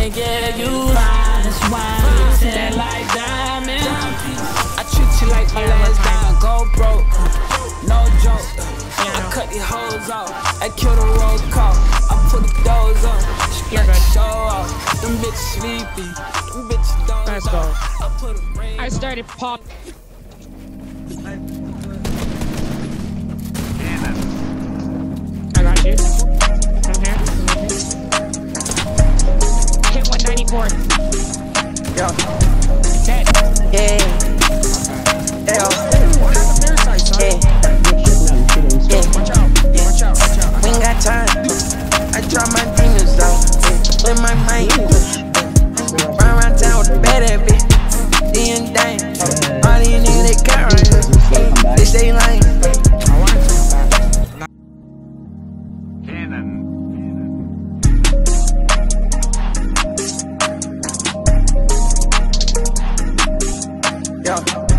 can't get you fine. That's why you that like diamond. I treat you like my last dime. Go broke, no joke. I cut these hoes off. I kill the roll call. I put the doors up. Show off. Them bitch sleepy. Them bitch doze Let's go. I started popping. Out. Watch out. Watch out. We ain't got time. I drop my demons out with my mind. Run around town with a bad bitch. D and dang. out.